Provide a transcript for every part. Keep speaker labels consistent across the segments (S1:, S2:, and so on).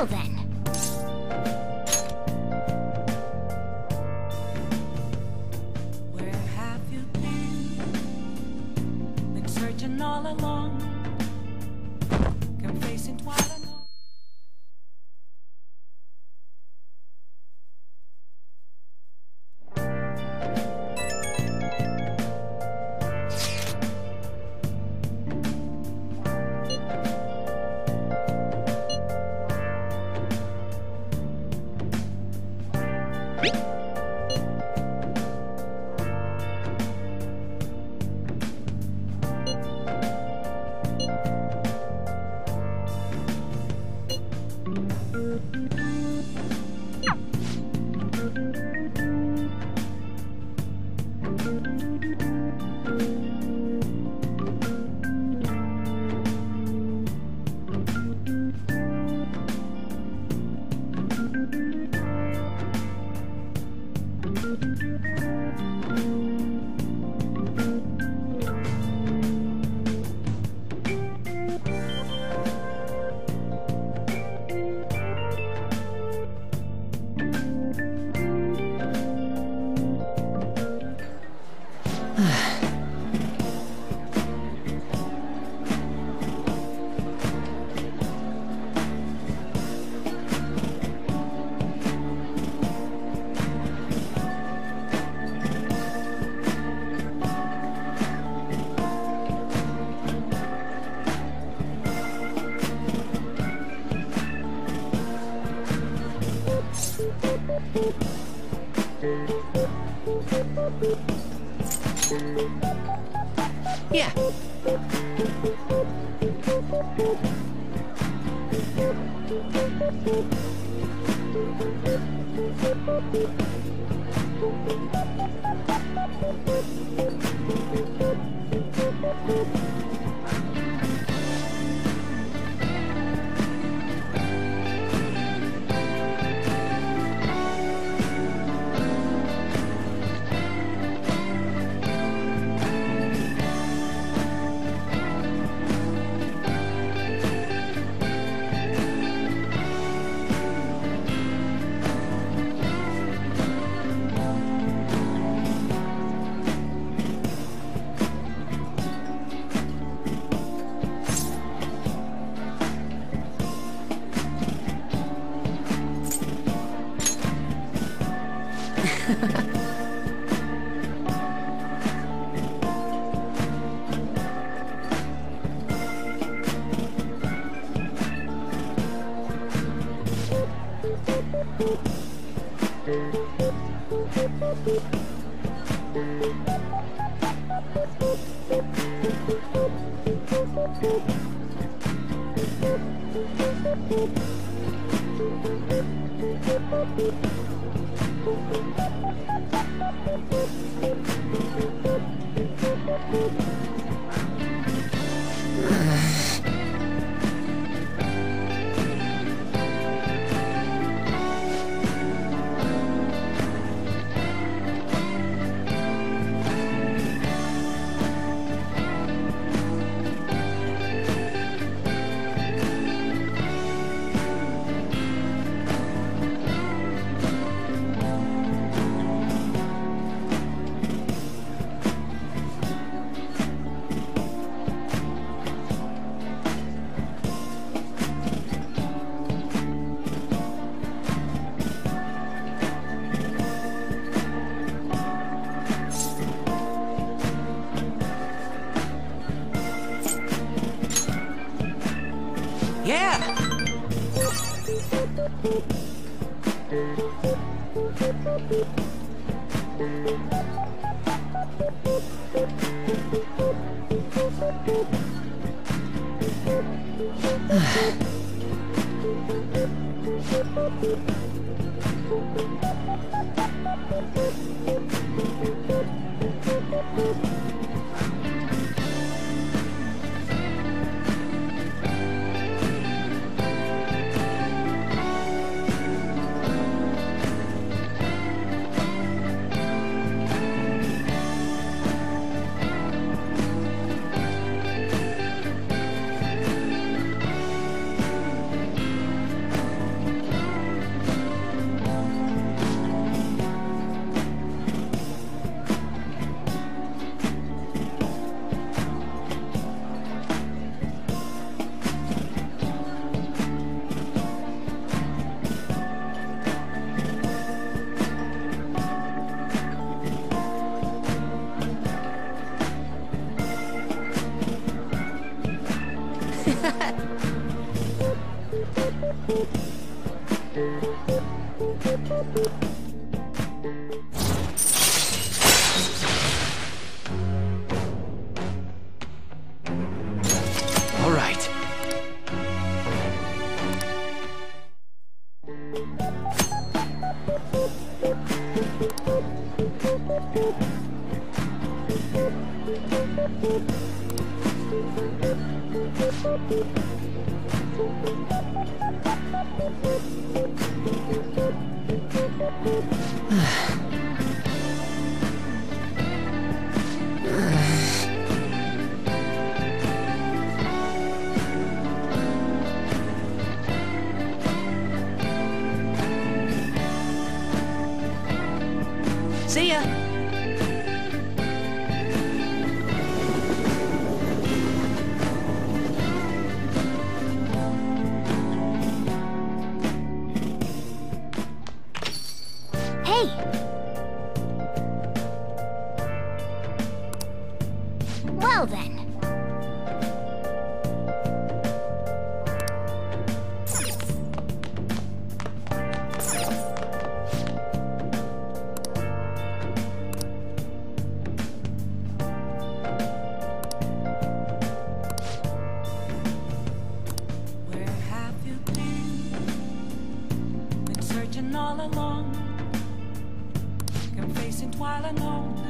S1: Well then.
S2: Oh. while
S1: alone. Confessing while alone.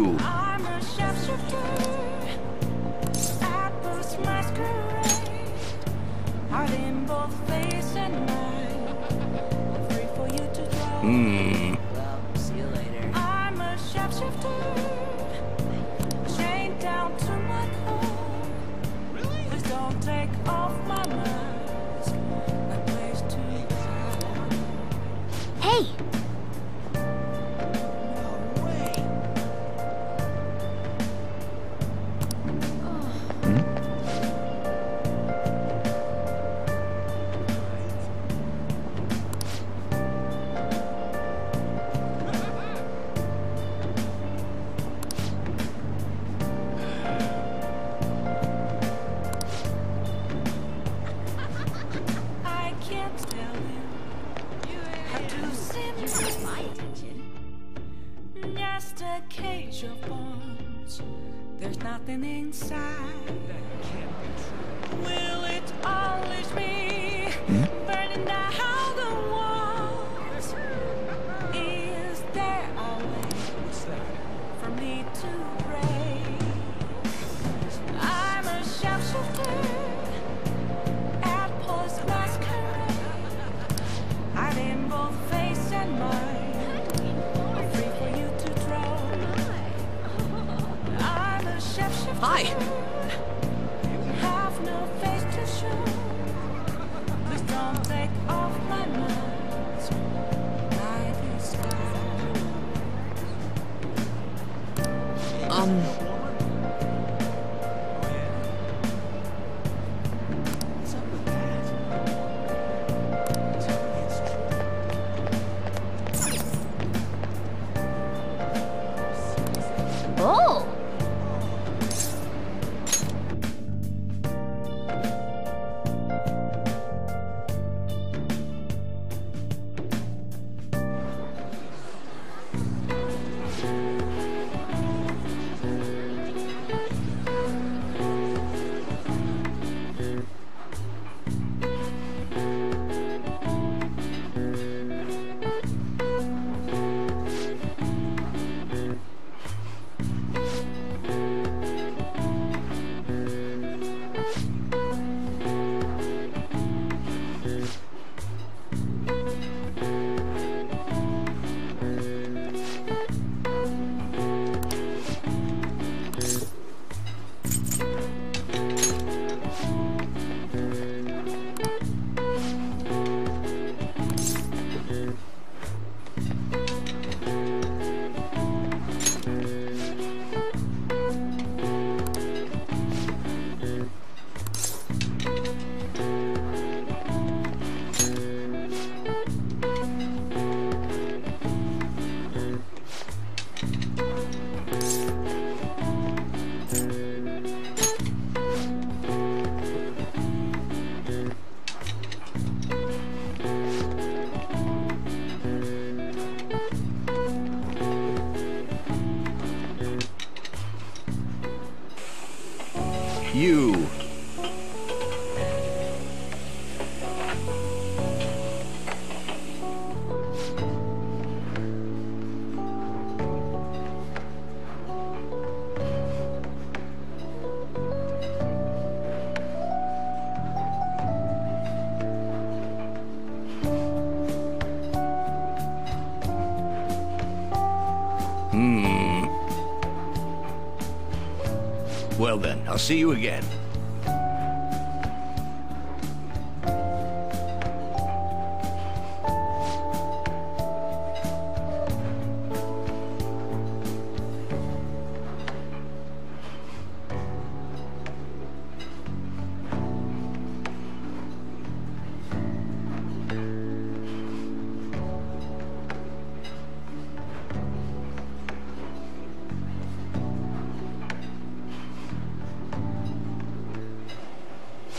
S3: I'll see you again.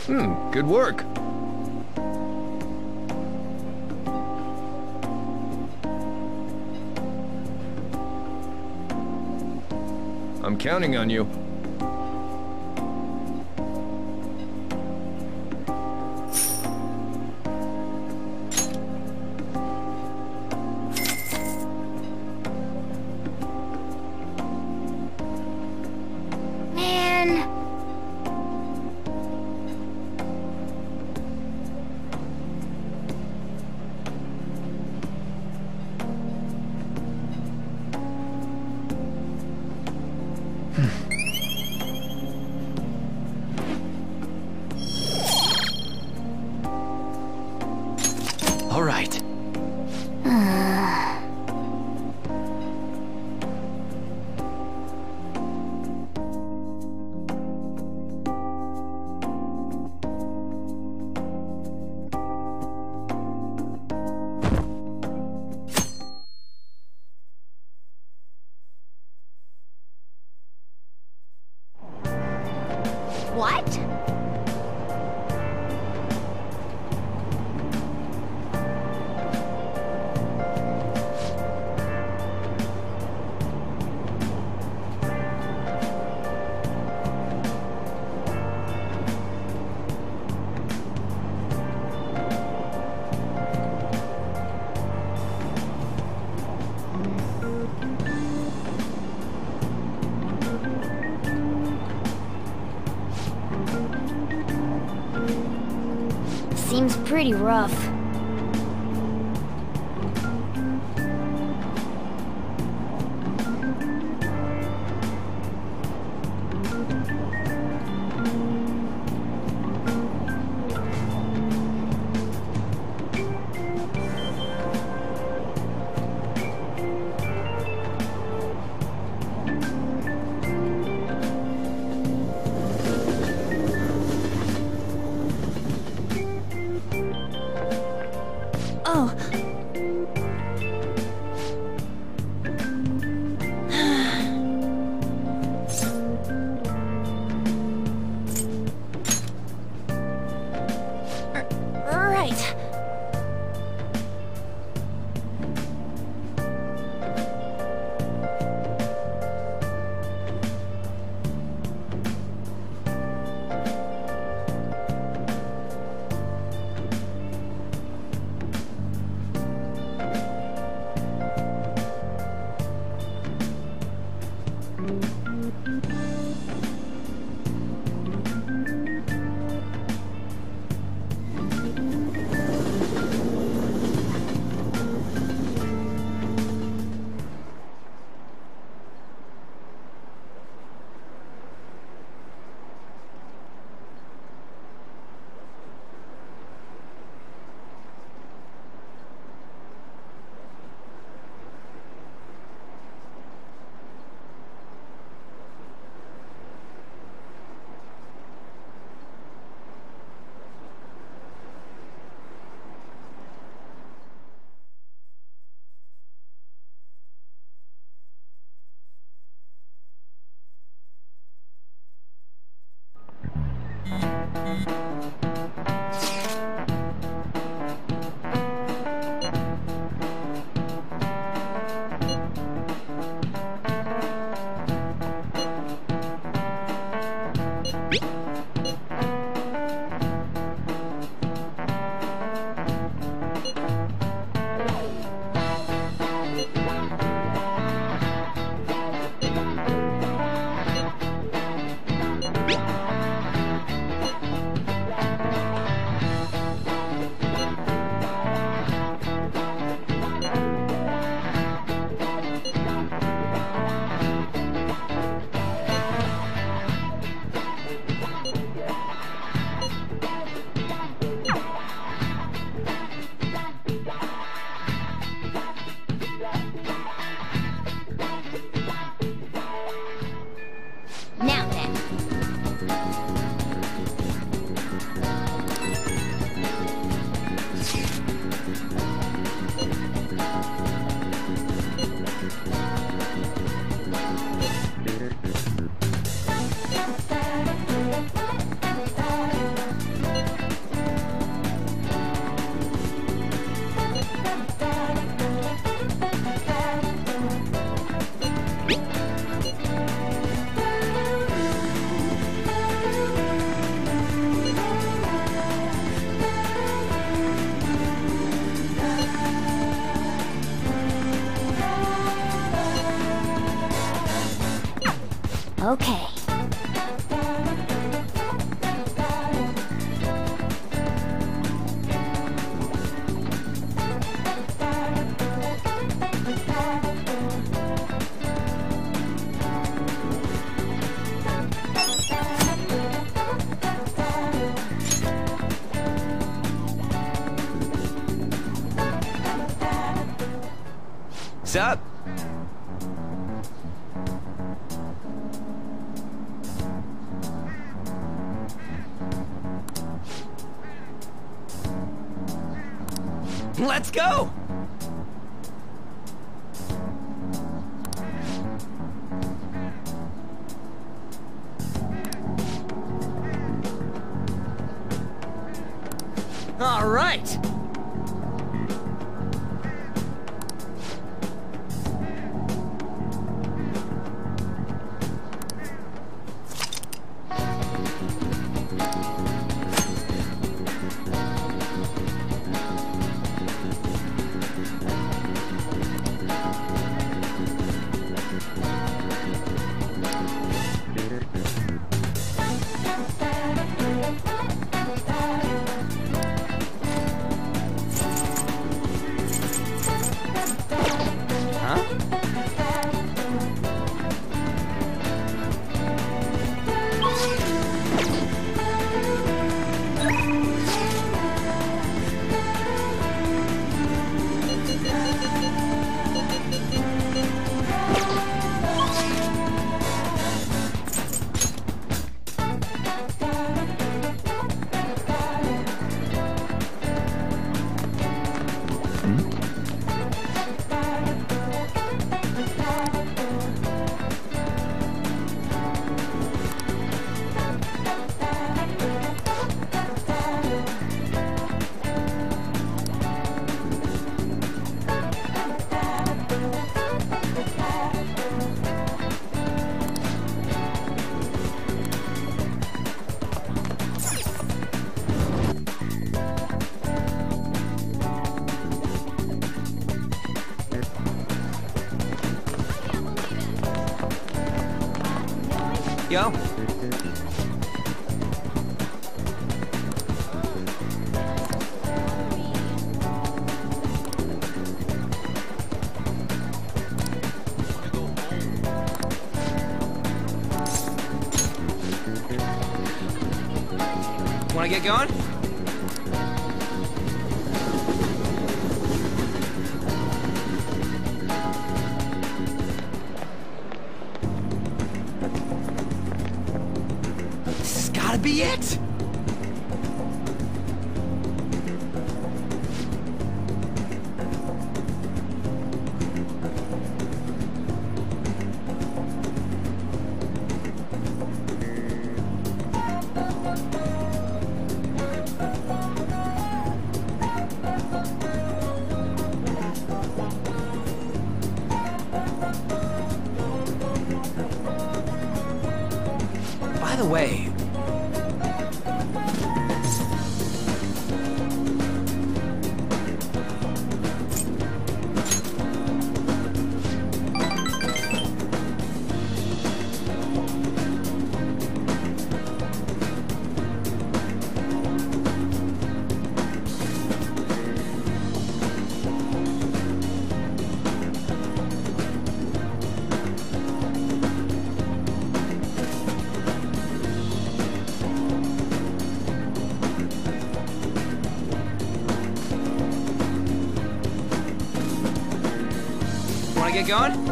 S4: Hmm, good work. I'm counting on you. Pretty rough.
S5: Oh.
S6: Going? Get going?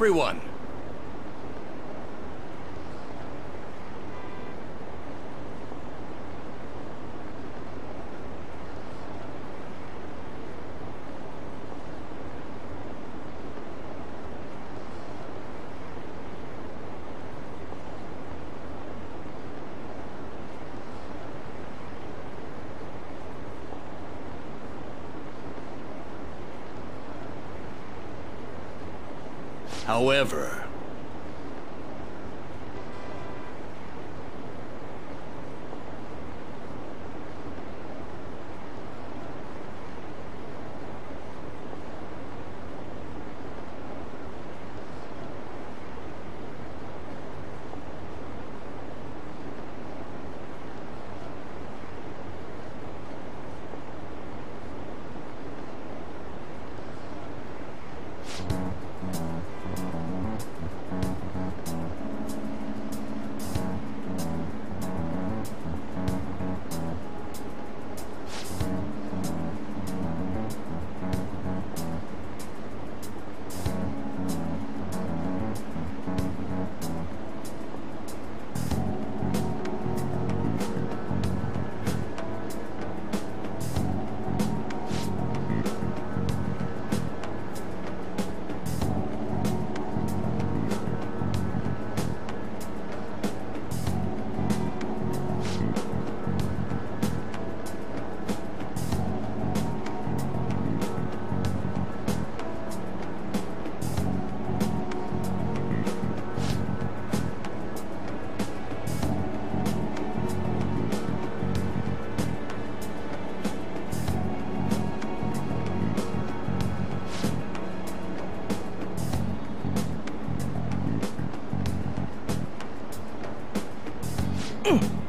S3: everyone. However, Thank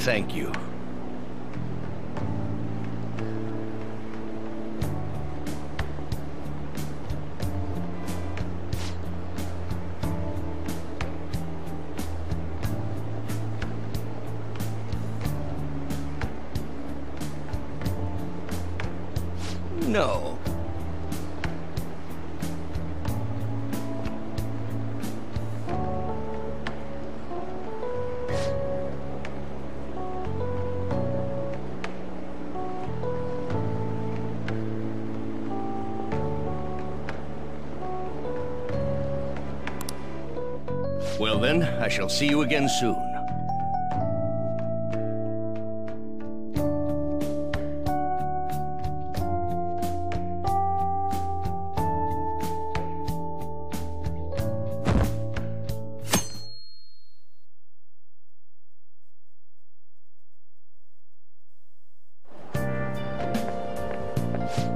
S3: Thank you. Shall see you again soon.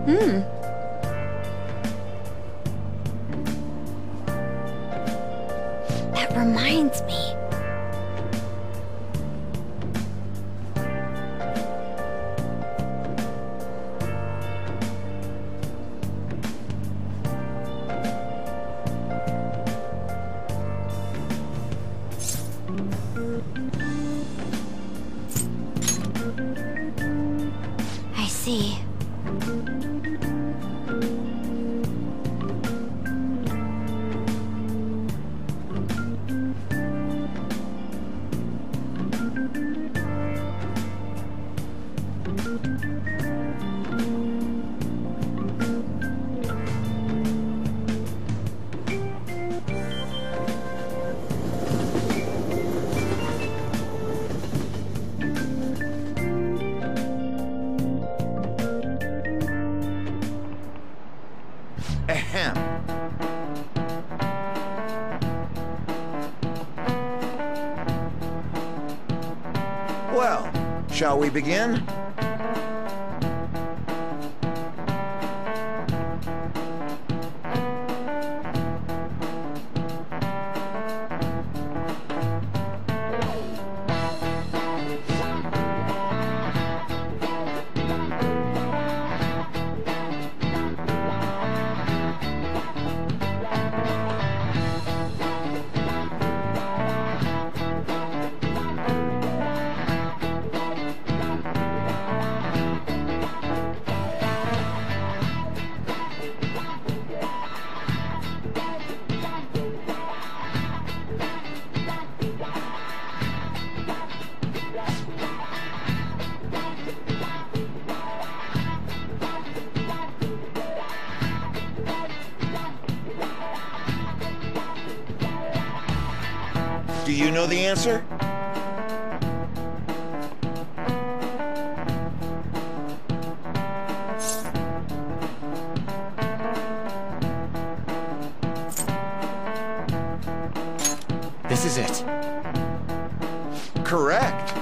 S4: That me.
S7: Shall we begin?
S8: This is it.
S7: Correct.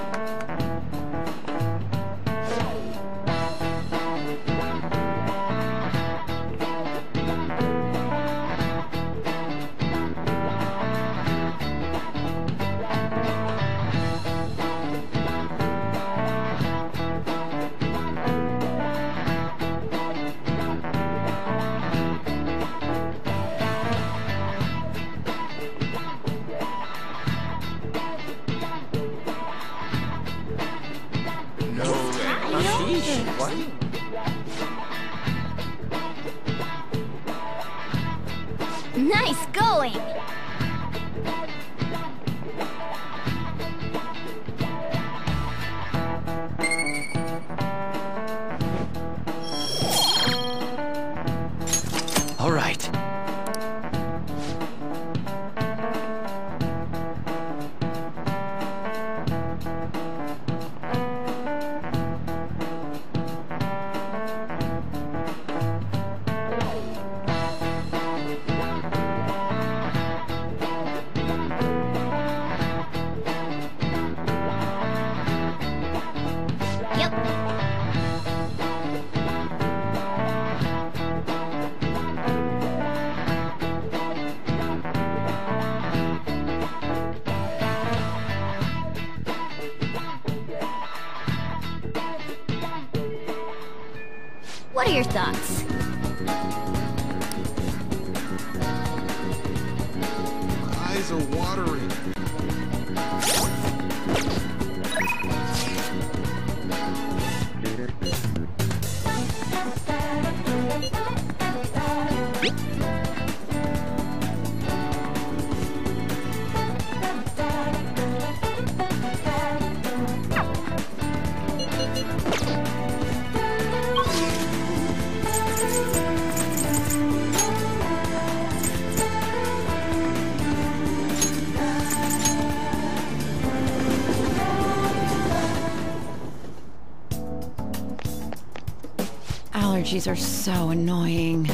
S9: Allergies are so annoying.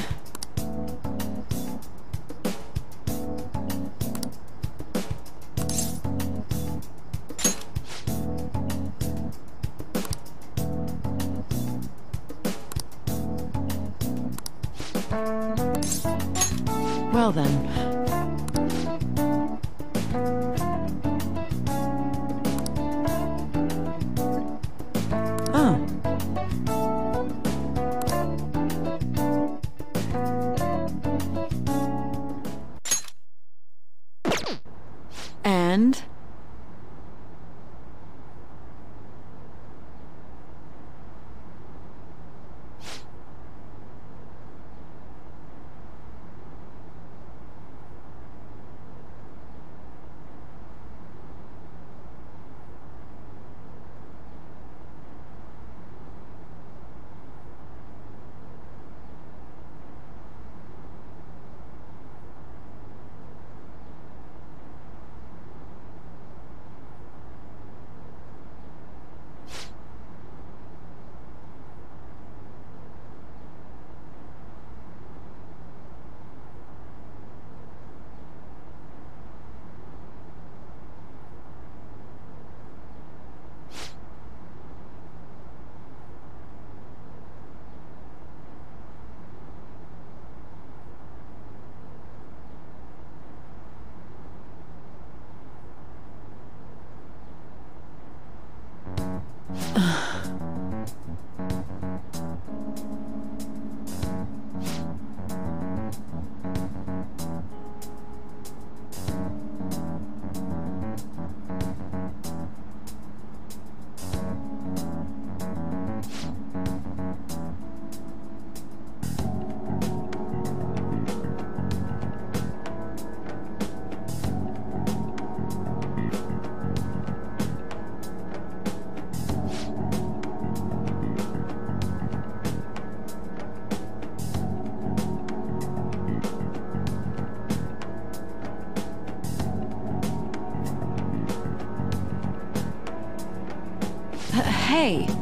S9: H-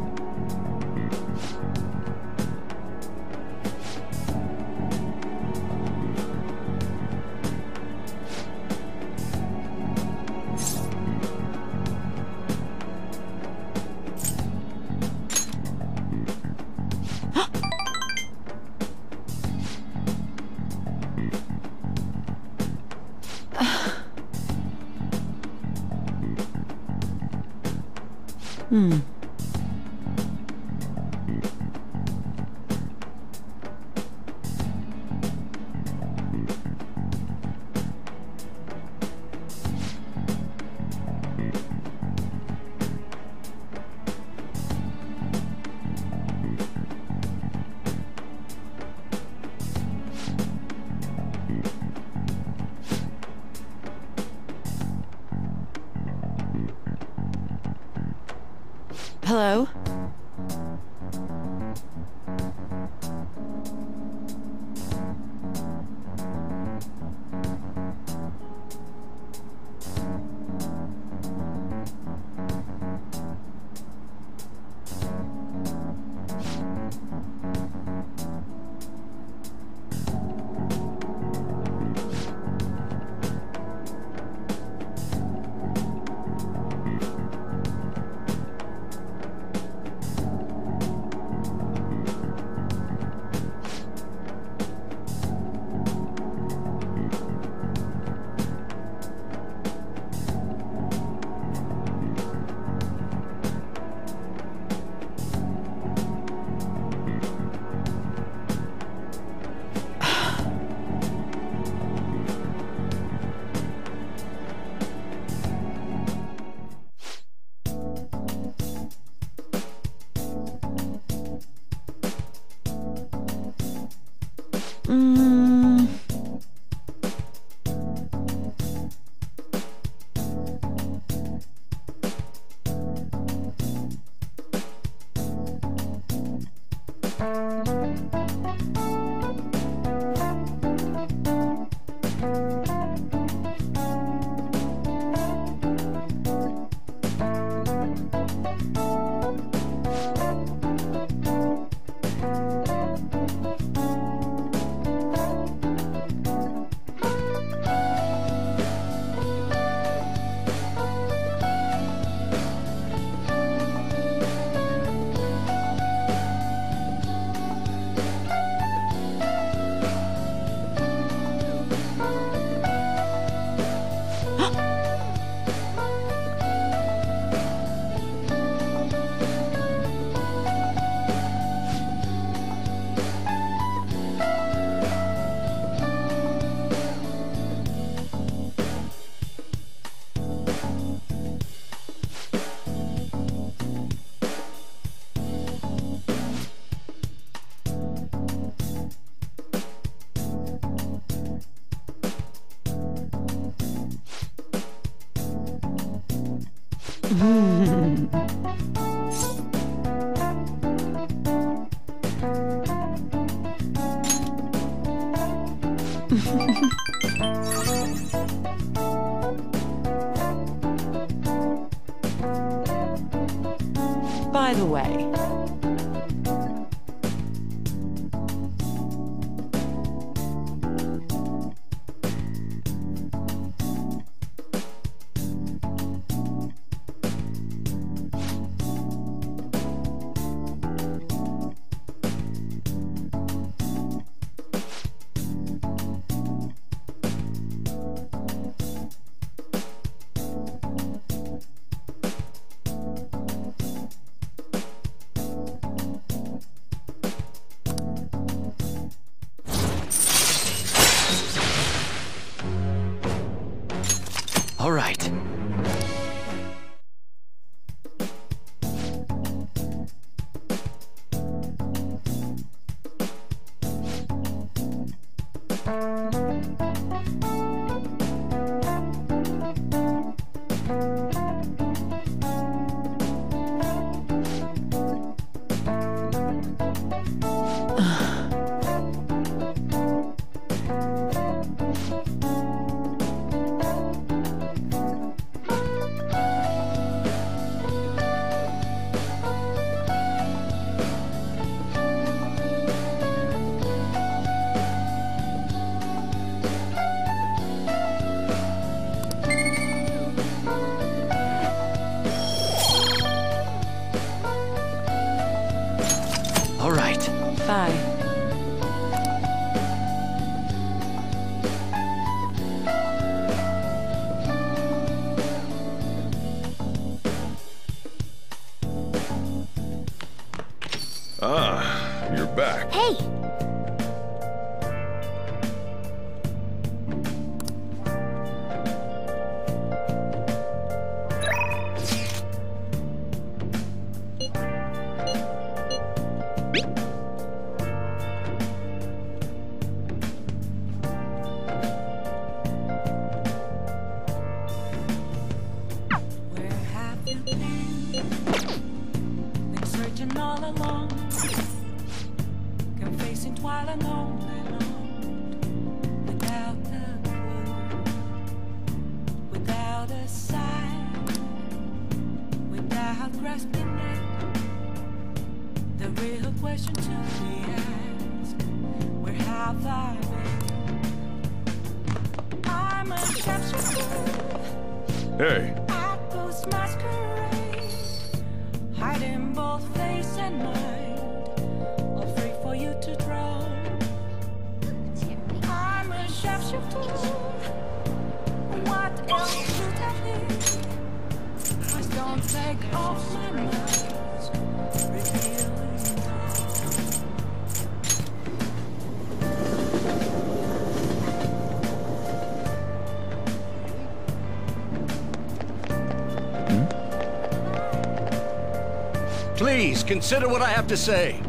S1: Please,
S3: consider what I have to say.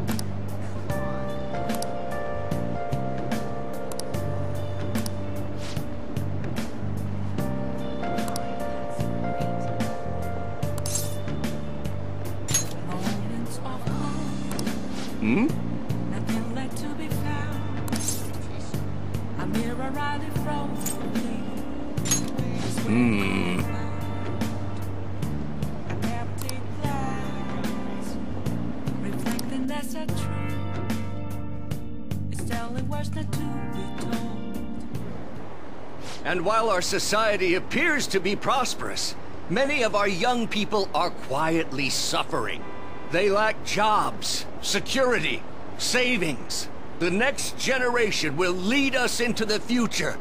S3: While our society appears to be prosperous, many of our young people are quietly suffering. They lack jobs, security, savings. The next generation will lead us into the future,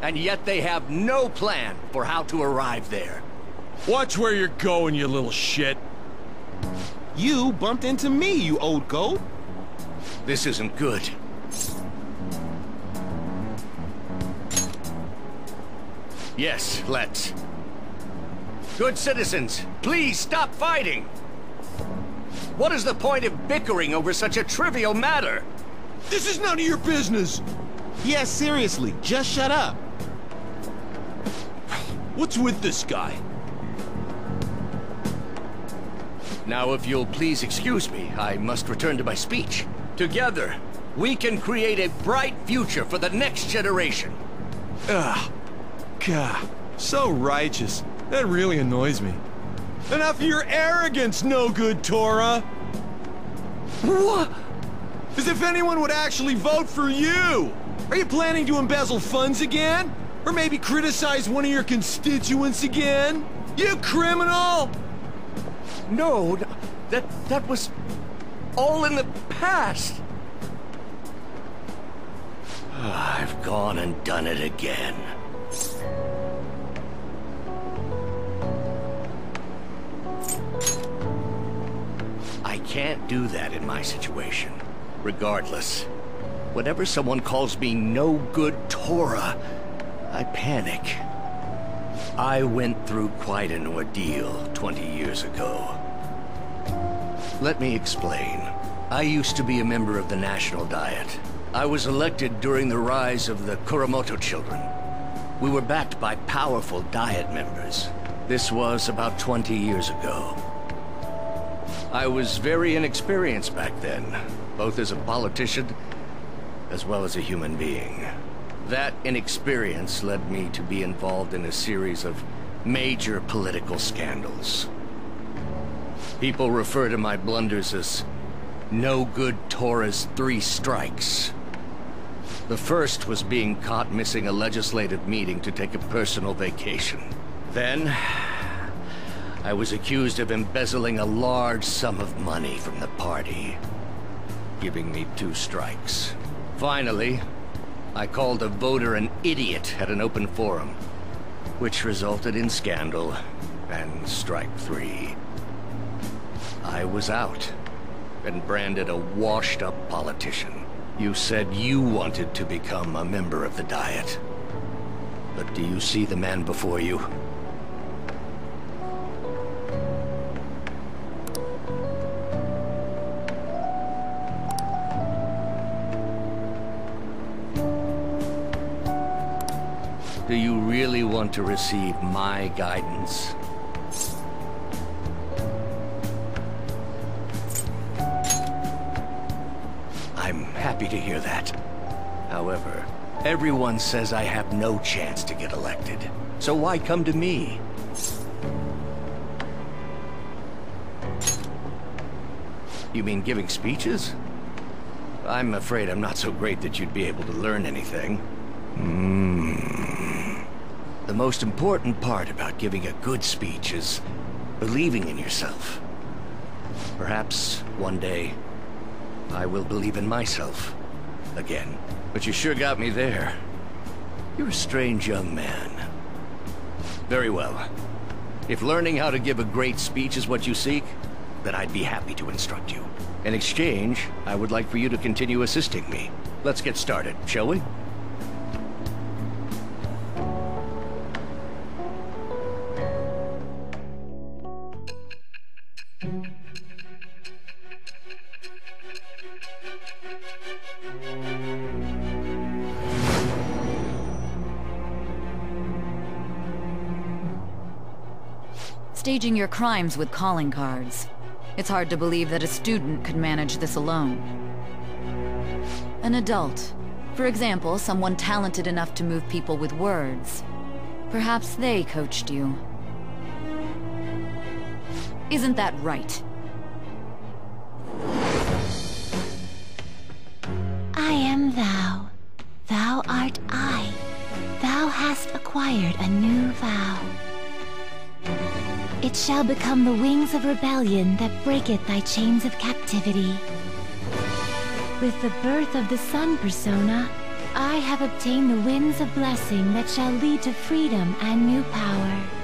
S3: and yet they have no plan for how to arrive there.
S10: Watch where you're going, you little shit.
S11: You bumped into me, you old goat.
S3: This isn't good. Yes, let's. Good citizens, please stop fighting! What is the point of bickering over such a trivial matter?
S10: This is none of your business.
S11: Yeah, seriously, just shut up.
S10: What's with this guy?
S3: Now, if you'll please excuse me, I must return to my speech. Together, we can create a bright future for the next generation.
S10: Ugh. God, so righteous. That really annoys me. Enough of your arrogance, no good Tora!
S3: What?
S10: As if anyone would actually vote for you! Are you planning to embezzle funds again? Or maybe criticize one of your constituents again? You criminal!
S3: No, that that was all in the past. I've gone and done it again. I can't do that in my situation. Regardless, whenever someone calls me no good Tora, I panic. I went through quite an ordeal 20 years ago. Let me explain. I used to be a member of the National Diet. I was elected during the rise of the Kuramoto children. We were backed by powerful Diet members. This was about 20 years ago. I was very inexperienced back then, both as a politician as well as a human being. That inexperience led me to be involved in a series of major political scandals. People refer to my blunders as no good Tora's three strikes. The first was being caught missing a legislative meeting to take a personal vacation. Then, I was accused of embezzling a large sum of money from the party, giving me two strikes. Finally, I called a voter an idiot at an open forum, which resulted in scandal and strike three. I was out and branded a washed-up politician. You said you wanted to become a member of the Diet. But do you see the man before you? Do you really want to receive my guidance? I'm happy to hear that. However, everyone says I have no chance to get elected. So why come to me? You mean giving speeches? I'm afraid I'm not so great that you'd be able to learn anything. Hmm. The most important part about giving a good speech is believing in yourself. Perhaps one day I will believe in myself again. But you sure got me there. You're a strange young man. Very well. If learning how to give a great speech is what you seek, then I'd be happy to instruct you. In exchange, I would like for you to continue assisting me. Let's get started, shall we?
S9: Your crimes with calling cards. It's hard to believe that a student could manage this alone. An adult. For example, someone talented enough to move people with words. Perhaps they coached you. Isn't that right?
S12: I am thou. Thou art I. Thou hast acquired a new vow. It shall become the wings of rebellion that breaketh thy chains of captivity. With the birth of the sun persona, I have obtained the winds of blessing that shall lead to freedom and new power.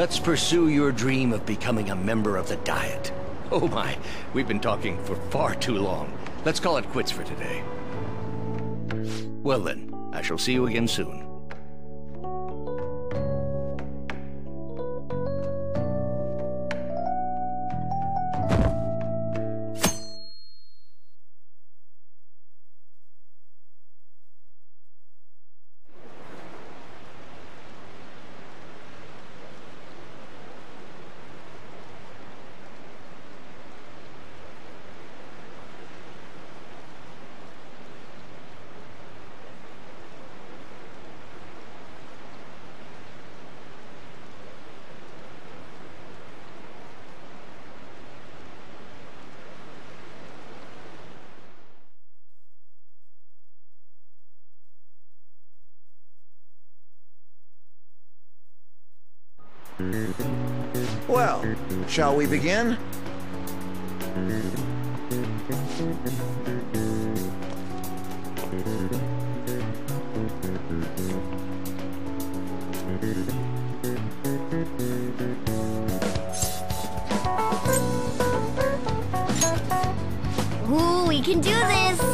S3: Let's pursue your dream of becoming a member of the Diet. Oh my, we've been talking for far too long. Let's call it quits for today. Well then, I shall see you again soon.
S7: Well, shall we begin?
S4: Ooh, we can do this!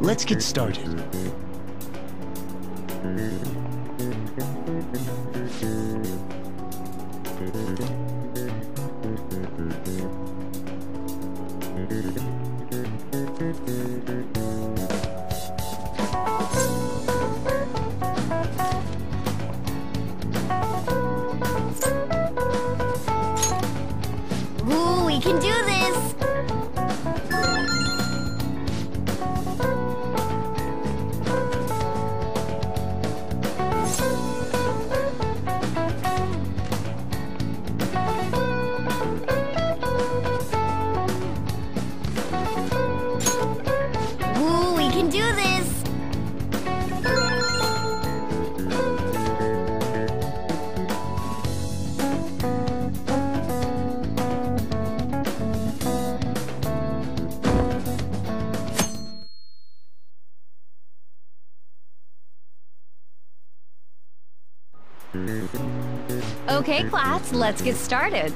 S13: Let's get started.
S9: Ooh, we can do this!
S4: Let's get started.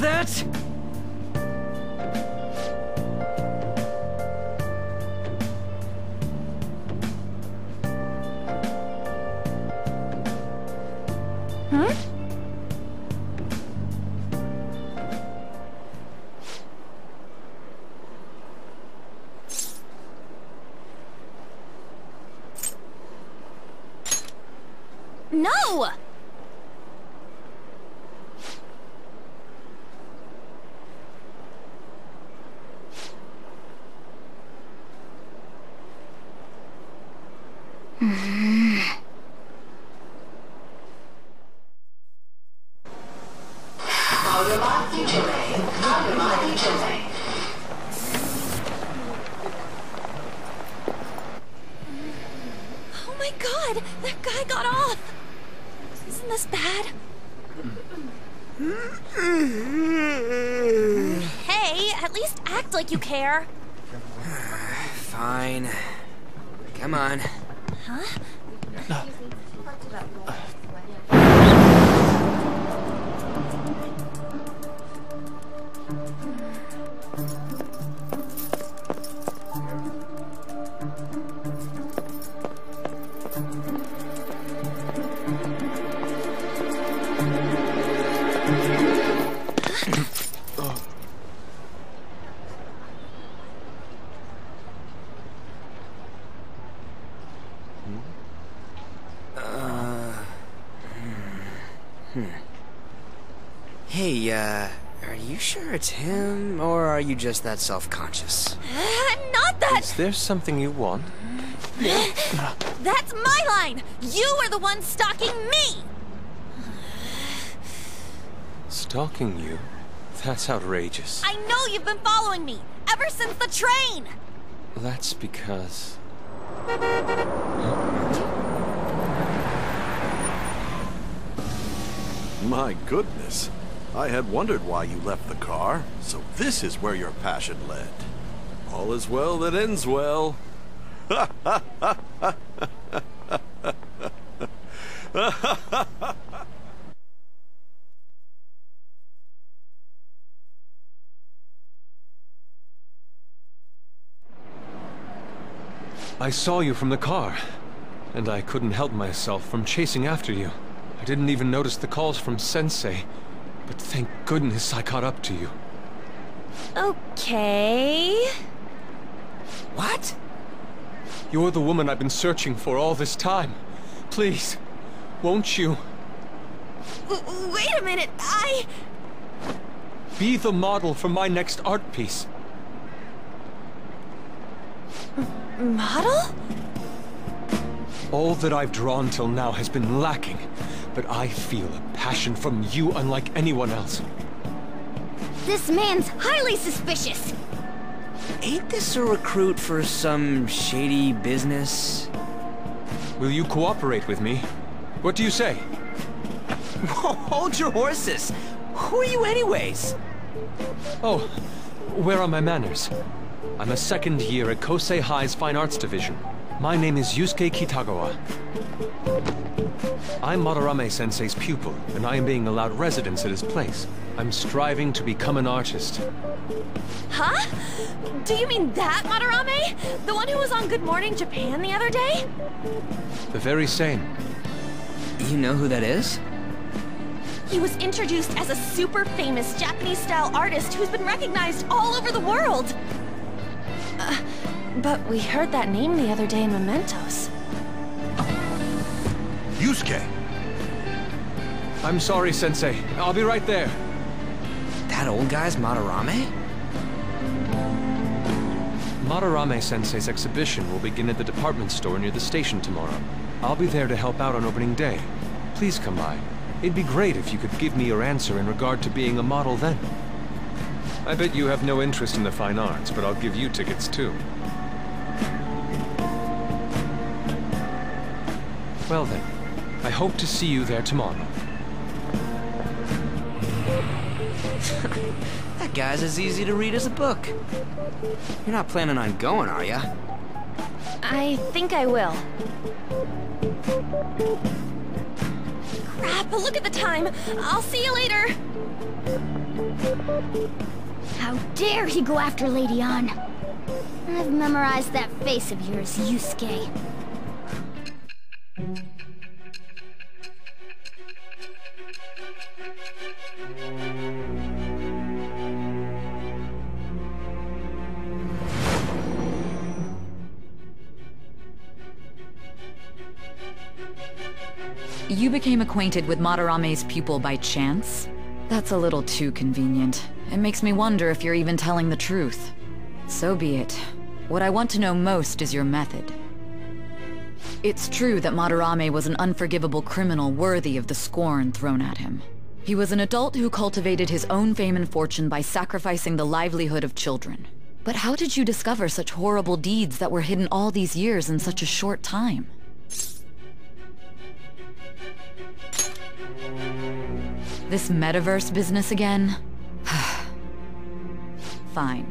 S5: that?
S6: It's him, or are you just that self-conscious?
S5: I'm not that.
S8: Is there something you want?
S5: That's my line. You are the one stalking me.
S8: Stalking you? That's outrageous.
S5: I know you've been following me ever since the train.
S8: That's because...
S14: My goodness. I had wondered why you left the car, so this is where your passion led. All is well that ends well.
S8: I saw you from the car, and I couldn't help myself from chasing after you. I didn't even notice the calls from Sensei, but thank goodness I caught up to you.
S5: Okay.
S6: What?
S8: You're the woman I've been searching for all this time. Please, won't you?
S5: W wait a minute. I.
S8: Be the model for my next art piece.
S5: Model?
S8: All that I've drawn till now has been lacking, but I feel a passion from you unlike anyone else.
S4: This man's highly suspicious.
S6: Ain't this a recruit for some shady business?
S8: Will you cooperate with me? What do you say?
S6: Hold your horses! Who are you anyways?
S8: Oh, where are my manners? I'm a second year at Kosei High's Fine Arts Division. My name is Yusuke Kitagawa. I'm Madarame Sensei's pupil, and I am being allowed residence at his place. I'm striving to become an artist.
S5: Huh? Do you mean that Madarame? The one who was on Good Morning Japan the other day?
S8: The very same.
S6: You know who that is?
S5: He was introduced as a super famous Japanese-style artist who's been recognized all over the world. But we heard that name the other day in Mementos.
S14: Yusuke!
S8: I'm sorry, Sensei. I'll be right there.
S6: That old guy's Madarame?
S8: Madarame Sensei's exhibition will begin at the department store near the station tomorrow. I'll be there to help out on opening day. Please come by. It'd be great if you could give me your answer in regard to being a model then. I bet you have no interest in the fine arts, but I'll give you tickets too. Well then, I hope to see you there tomorrow.
S6: that guy's as easy to read as a book. You're not planning on going, are ya?
S5: I think I will. Crap, look at the time. I'll see you later.
S4: How dare he go after Lady Ann? I've memorized that face of yours, Yusuke.
S9: You became acquainted with Madarame's pupil by chance? That's a little too convenient. It makes me wonder if you're even telling the truth. So be it. What I want to know most is your method. It's true that Madarame was an unforgivable criminal worthy of the scorn thrown at him. He was an adult who cultivated his own fame and fortune by sacrificing the livelihood of children. But how did you discover such horrible deeds that were hidden all these years in such a short time? This metaverse business again? Fine.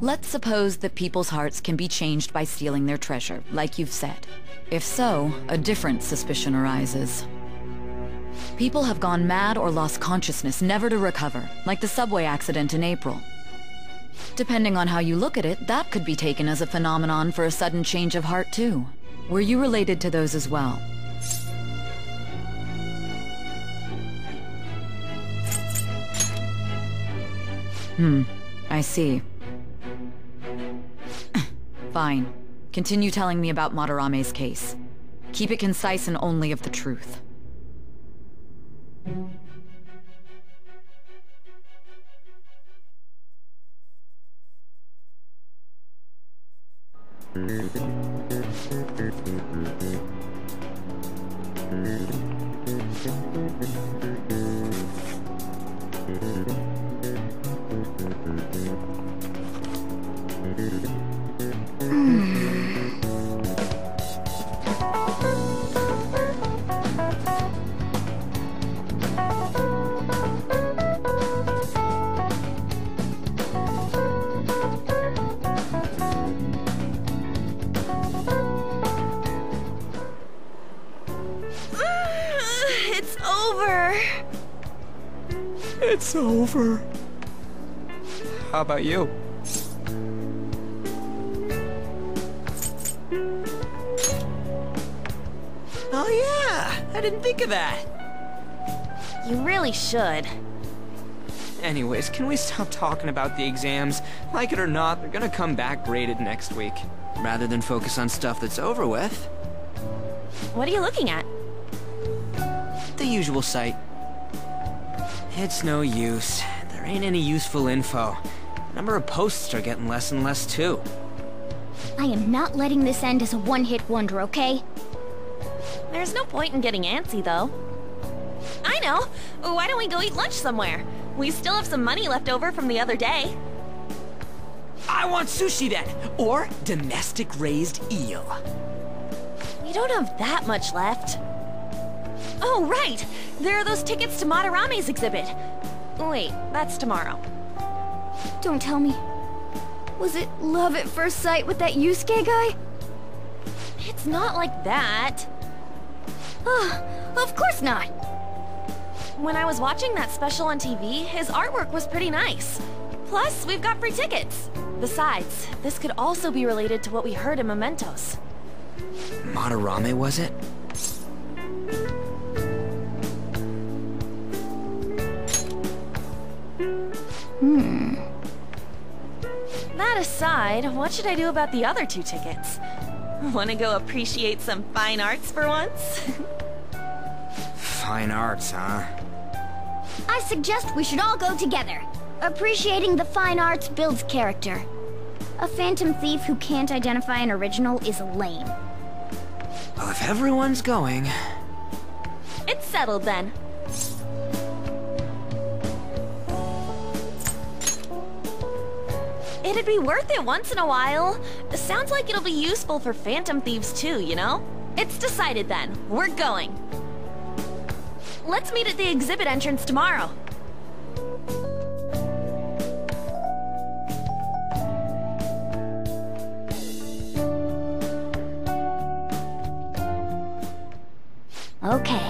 S9: Let's suppose that people's hearts can be changed by stealing their treasure, like you've said. If so, a different suspicion arises. People have gone mad or lost consciousness, never to recover, like the subway accident in April. Depending on how you look at it, that could be taken as a phenomenon for a sudden change of heart too. Were you related to those as well? Hmm, I see. Fine. Continue telling me about Madarame's case. Keep it concise and only of the truth.
S5: Mm-hmm.
S6: It's over. How about you? Oh yeah, I didn't think of that.
S5: You really should.
S6: Anyways, can we stop talking about the exams? Like it or not, they're gonna come back graded next week. Rather than focus on stuff that's over with.
S5: What are you looking at?
S6: The usual site. It's no use. There ain't any useful info. Number of posts are getting less and less too.
S4: I am not letting this end as a one-hit wonder, okay?
S5: There's no point in getting antsy, though. I know. Why don't we go eat lunch somewhere? We still have some money left over from the other day.
S6: I want sushi then, or domestic raised eel.
S5: We don't have that much left. Oh, right! There are those tickets to Madarame's exhibit. Wait, that's tomorrow.
S4: Don't tell me. Was it love at first sight with that Yusuke guy?
S5: It's not like that.
S4: Oh, of course not.
S5: When I was watching that special on TV, his artwork was pretty nice. Plus, we've got free tickets. Besides, this could also be related to what we heard in Mementos.
S6: Madarame, was it?
S4: Hmm.
S5: That aside, what should I do about the other two tickets? Want to go appreciate some fine arts for once?
S6: Fine arts, huh?
S4: I suggest we should all go together. Appreciating the fine arts builds character. A phantom thief who can't identify an original is lame.
S6: Well, if everyone's going...
S5: It's settled then. It'd be worth it once in a while. Sounds like it'll be useful for Phantom Thieves too, you know? It's decided then. We're going. Let's meet at the exhibit entrance tomorrow.
S4: Okay.